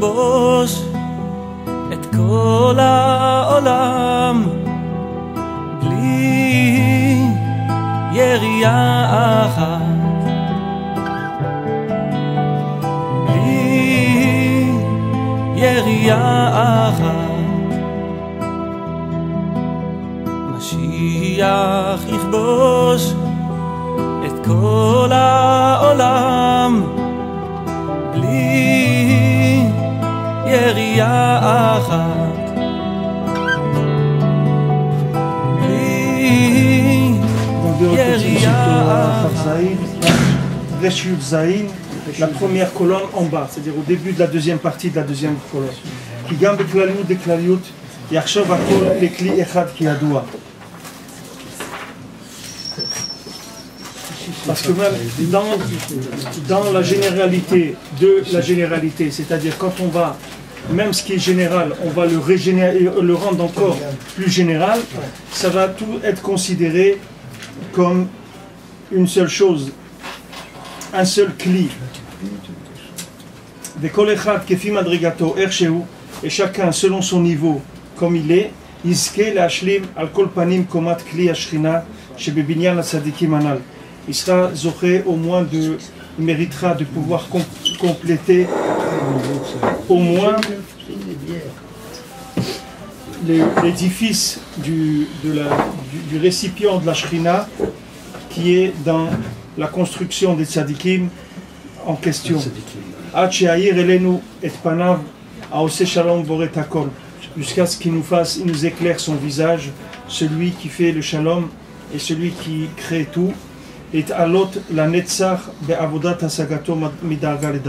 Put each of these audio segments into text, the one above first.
יכבוש את כל העולם בלי ירייה אחת. בלי ירייה אחת. משיח יכבוש את כל ירייה אחת בלי ירייה אחת Resh Yud Zayin, la première colonne en bas, c'est-à-dire au début de la deuxième partie de la deuxième colonne. Qui gagne des klaliut, des klaliut, yachshov akol lekli echad ki yadoua. Parce que même dans, dans la généralité de la généralité, c'est-à-dire quand on va, même ce qui est général, on va le, régénérer, euh, le rendre encore plus général, ça va tout être considéré comme une seule chose, un seul cli. Et chacun selon son niveau, comme il est, il sera au moins de, il méritera de pouvoir compléter au moins l'édifice du, du, du, récipient de la Shrina qui est dans la construction des tzadikim en question. Jusqu'à ce qu'il nous fasse, il nous éclaire son visage, celui qui fait le shalom et celui qui crée tout. Et alot la netzach be'avodat hasagato midaga le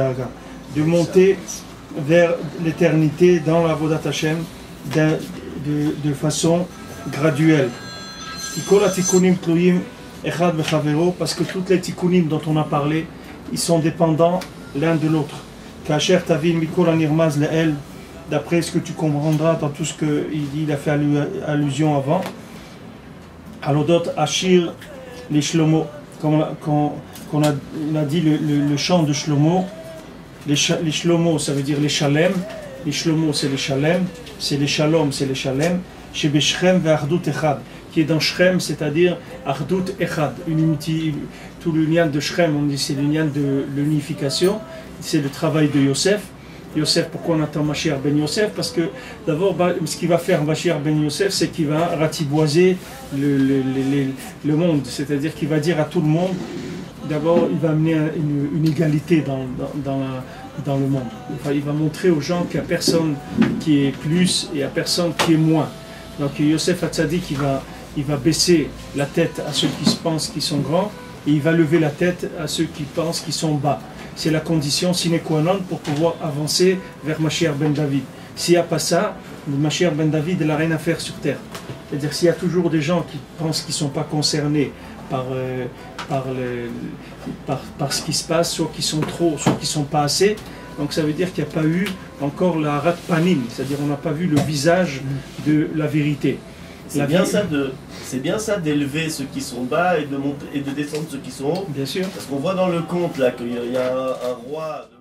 de monter vers l'éternité dans la Vodat Hashem de, façon graduelle. Parce que toutes les tikkunim dont on a parlé, ils sont dépendants l'un de l'autre. D'après ce que tu comprendras dans tout ce qu'il il a fait allusion avant. Alodot Ashir les Shlomo, on a, dit le, le chant de Shlomo, les, Shlomo ça veut dire les Shalem, les Shlomo c'est les Shalem, c'est les Shalom c'est les Shalem, chez Beshrem ve'Ardut Echad, qui est dans Shrem, c'est-à-dire Ardut Echad, une unité, tout le lien de Shrem, on dit c'est le lien de l'unification, c'est le travail de Yosef. Yosef, pourquoi on attend Mashiach ben Yosef? Parce que d'abord, bah, ce qu'il va faire Mashiach ben Yosef, c'est qu'il va ratiboiser le- le- le- le monde, c'est-à-dire qu'il va dire à tout le monde, d'abord, il va amener un- une, égalité dans, dans, le monde. Enfin, il va montrer aux gens qu'il n'y a personne qui est plus et il n'y a personne qui est moins. Donc Yosef Hatzadik, il va, il va baisser la tête à ceux qui se pensent qu'ils sont grands et il va lever la tête à ceux qui pensent qu'ils sont bas. C'est la condition sine qua non pour pouvoir avancer vers Mashiach ben David. S'il n'y a pas ça, le Mashiach ben David n'a rien à faire sur terre. C'est-à-dire s'il y a toujours des gens qui pensent qu'ils ne sont pas concernés par, euh, par, le- par, par ce qui se passe, soit qui sont trop, soit qui ne sont pas assez, donc ça veut dire qu'il n'y a pas eu encore la rat panim, c'est-à-dire on n'a pas vu le visage de la vérité. C'est bien ça de, c'est bien ça d'élever ceux qui sont bas et de monter et de descendre ceux qui sont hauts. Bien sûr. Parce qu'on voit dans le conte là qu'il y a un, un roi. de-